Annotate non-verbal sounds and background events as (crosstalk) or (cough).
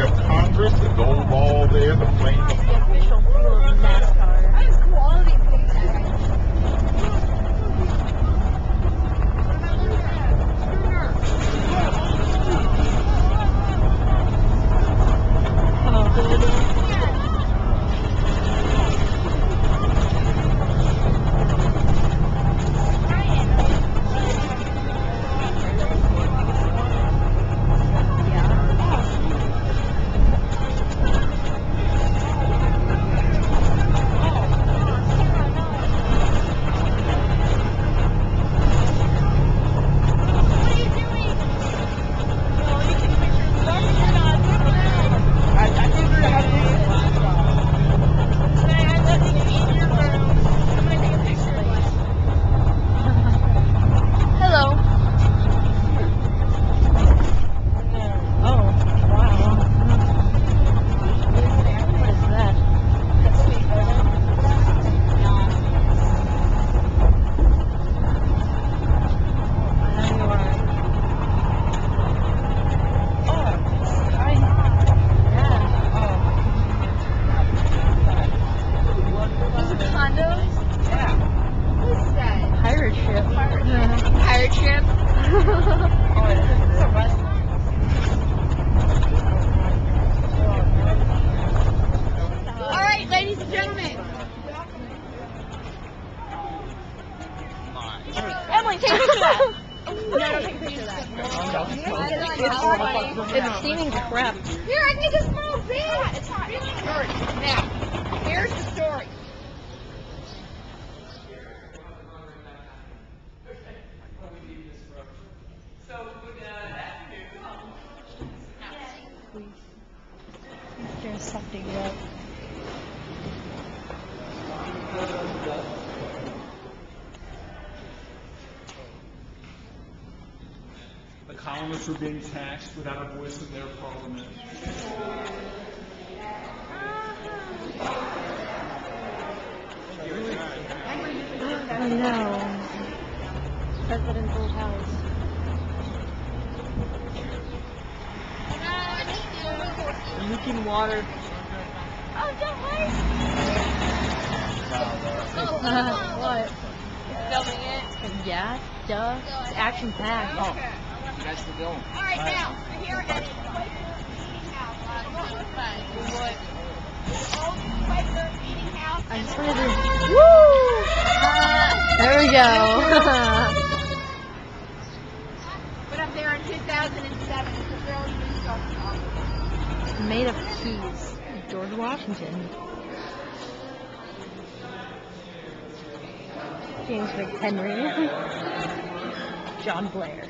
there of Congress, the gold ball there, the flame. The official crew of NASCAR. That is quality. All right, ladies and gentlemen. Emily, take a picture of that. No, don't take a picture of that. It's steaming crap. Here, I need a small bit. It's hot. All right, now, here's the story. There's something up. The colonists were being taxed without a voice in their parliament. I know. President's old house. Leaking water. Oh, don't worry. what? Filming it. Yeah, duh. It's action packed. Oh. Now, here at the Quaker Eating House. What? Old Quaker Eating House. I just wanted to. Woo! There we go. (laughs) Went up there in 2007. It's a fairly new stuff. Made of keys. George Washington. James McHenry. (laughs) John Blair.